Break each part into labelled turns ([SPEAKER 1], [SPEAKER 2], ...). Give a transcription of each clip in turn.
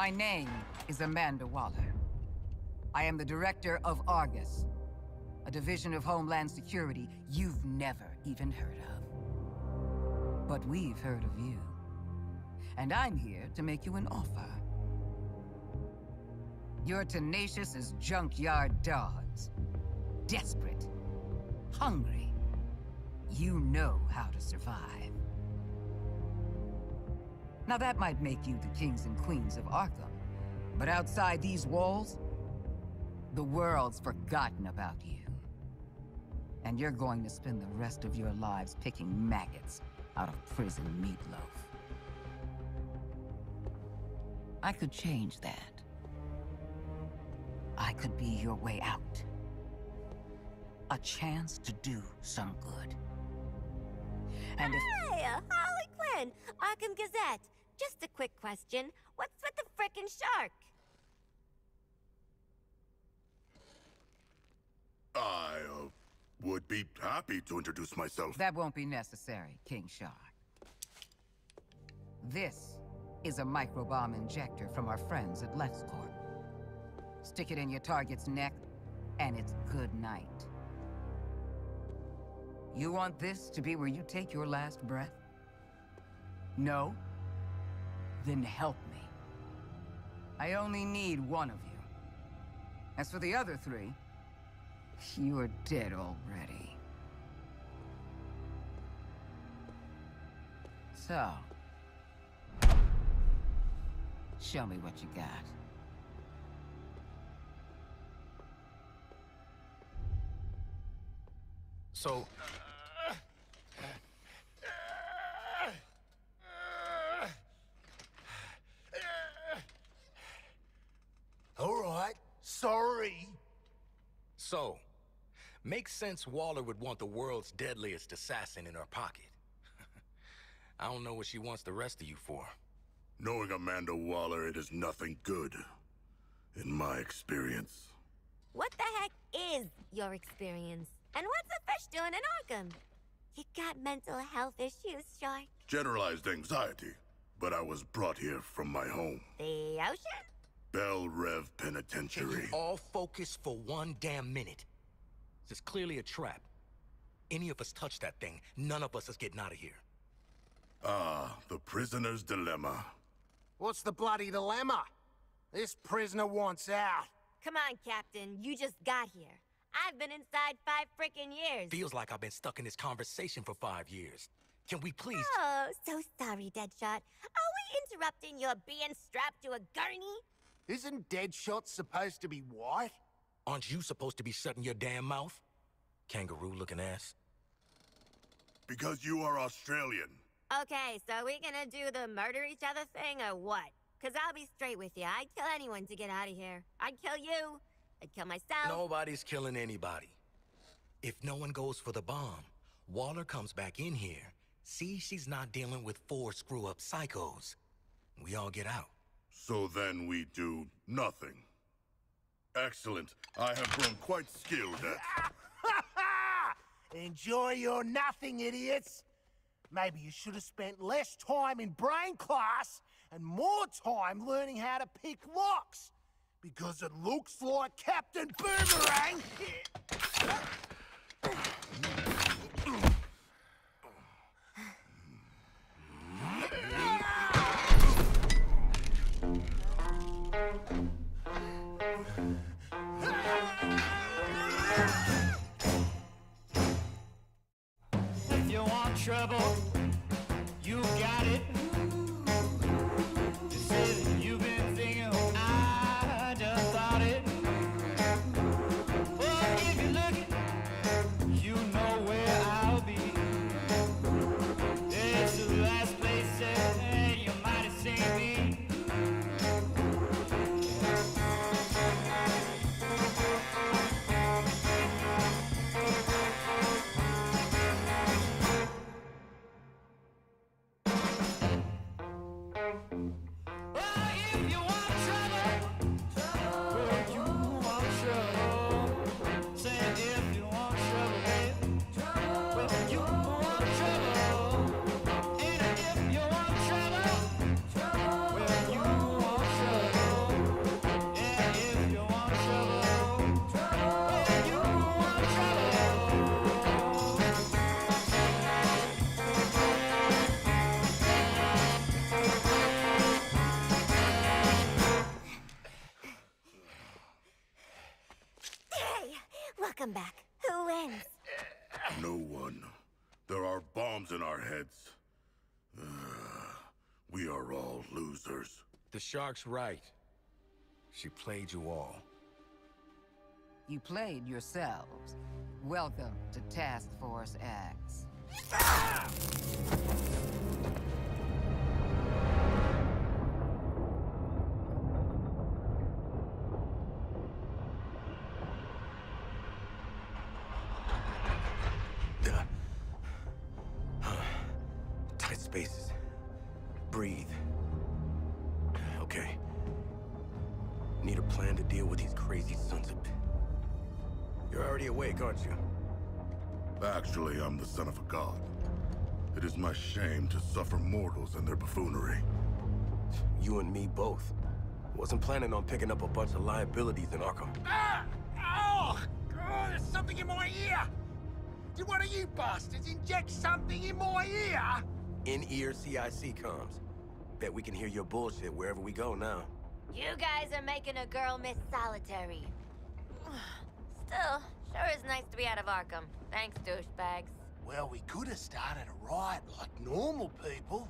[SPEAKER 1] My name is Amanda Waller. I am the director of Argus, a division of Homeland Security you've never even heard of. But we've heard of you. And I'm here to make you an offer. You're tenacious as junkyard dogs. Desperate. Hungry. You know how to survive. Now that might make you the kings and queens of Arkham. But outside these walls, the world's forgotten about you. And you're going to spend the rest of your lives picking maggots out of prison meatloaf. I could change that. I could be your way out. A chance to do some good. And.
[SPEAKER 2] Hey, Quinn, Arkham Gazette. Just a quick question. What's with the frickin' shark?
[SPEAKER 3] I, uh, would be happy to introduce myself.
[SPEAKER 1] That won't be necessary, King Shark. This is a microbomb injector from our friends at LexCorp. Stick it in your target's neck, and it's good night. You want this to be where you take your last breath? No? Then help me. I only need one of you. As for the other three, you're dead already. So... Show me what you got.
[SPEAKER 4] So...
[SPEAKER 5] All right, sorry.
[SPEAKER 4] So, makes sense Waller would want the world's deadliest assassin in her pocket. I don't know what she wants the rest of you for.
[SPEAKER 3] Knowing Amanda Waller, it is nothing good. In my experience.
[SPEAKER 2] What the heck is your experience? And what's the fish doing in Arkham? You got mental health issues, Shark?
[SPEAKER 3] Generalized anxiety. But I was brought here from my home.
[SPEAKER 2] The ocean?
[SPEAKER 3] Belle Reve
[SPEAKER 4] Can
[SPEAKER 3] Penitentiary.
[SPEAKER 4] you all focus for one damn minute? This is clearly a trap. Any of us touch that thing, none of us is getting out of here.
[SPEAKER 3] Ah, the prisoner's dilemma.
[SPEAKER 5] What's the bloody dilemma? This prisoner wants out.
[SPEAKER 2] Come on, Captain. You just got here. I've been inside five freaking years.
[SPEAKER 4] Feels like I've been stuck in this conversation for five years. Can we please...
[SPEAKER 2] Oh, so sorry, Deadshot. Are we interrupting your being strapped to a gurney?
[SPEAKER 5] Isn't Deadshot supposed to be white?
[SPEAKER 4] Aren't you supposed to be shutting your damn mouth? Kangaroo-looking ass.
[SPEAKER 3] Because you are Australian.
[SPEAKER 2] Okay, so we gonna do the murder each other thing or what? Cause I'll be straight with you. I'd kill anyone to get out of here. I'd kill you. I'd kill myself.
[SPEAKER 4] Nobody's killing anybody. If no one goes for the bomb, Waller comes back in here, See she's not dealing with four screw-up psychos. We all get out.
[SPEAKER 3] So then we do nothing. Excellent. I have grown quite skilled at...
[SPEAKER 5] Enjoy your nothing, idiots. Maybe you should have spent less time in brain class and more time learning how to pick locks. Because it looks like Captain Boomerang...
[SPEAKER 6] trouble,
[SPEAKER 2] come back. Who wins?
[SPEAKER 3] No one. There are bombs in our heads. Ugh, we are all losers.
[SPEAKER 4] The shark's right. She played you all.
[SPEAKER 1] You played yourselves. Welcome to Task Force X.
[SPEAKER 4] Duh. spaces. Breathe. Okay. Need a plan to deal with these crazy sons of... You're already awake, aren't you?
[SPEAKER 3] Actually, I'm the son of a god. It is my shame to suffer mortals and their buffoonery.
[SPEAKER 4] You and me both. Wasn't planning on picking up a bunch of liabilities in Arkham.
[SPEAKER 5] Ah! Oh! oh! There's something in my ear! Did one of you bastards inject something in my ear?
[SPEAKER 4] In-ear CIC comms. Bet we can hear your bullshit wherever we go now.
[SPEAKER 2] You guys are making a girl miss solitary. Still, sure is nice to be out of Arkham. Thanks, douchebags.
[SPEAKER 5] Well, we could have started a riot like normal people.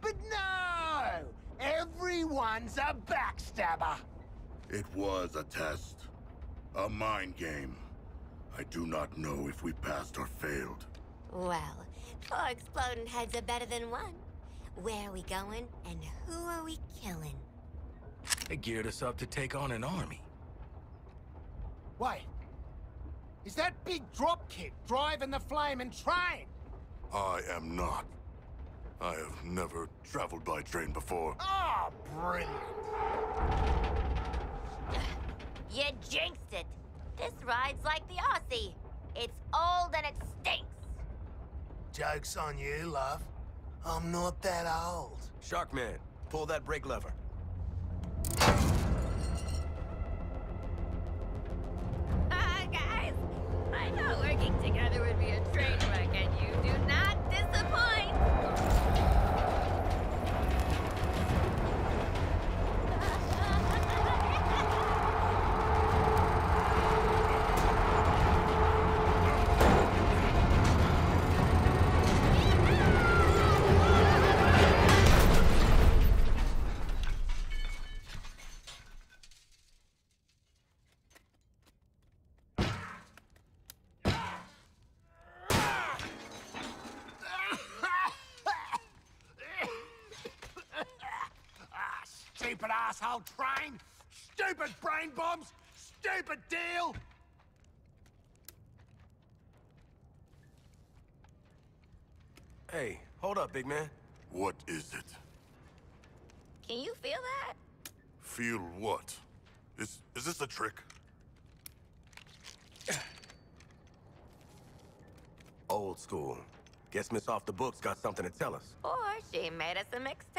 [SPEAKER 5] But no! Everyone's a backstabber!
[SPEAKER 3] It was a test. A mind game. I do not know if we passed or failed.
[SPEAKER 2] Well, four exploding heads are better than one. Where are we going, and who are we killing?
[SPEAKER 4] They geared us up to take on an army.
[SPEAKER 5] Wait. Is that big dropkick driving the flaming train?
[SPEAKER 3] I am not. I have never traveled by train before.
[SPEAKER 5] Oh, brilliant.
[SPEAKER 2] You jinxed it. This ride's like the Aussie. It's old and it stinks.
[SPEAKER 5] Joke's on you, love. I'm not that old.
[SPEAKER 4] Sharkman, pull that brake lever.
[SPEAKER 5] Asshole train! Stupid brain bombs! Stupid deal!
[SPEAKER 4] Hey, hold up, big man.
[SPEAKER 3] What is it?
[SPEAKER 2] Can you feel that?
[SPEAKER 3] Feel what? Is is this a trick?
[SPEAKER 4] Old school. Guess Miss Off the Books got something to tell us.
[SPEAKER 2] Or she made us a mixtape.